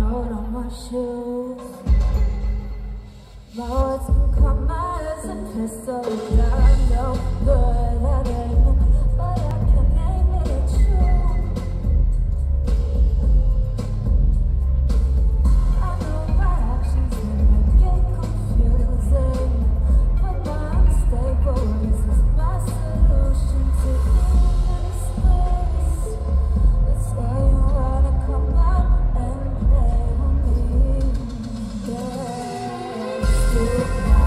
dirt on my shoes. My words can come as Thank you.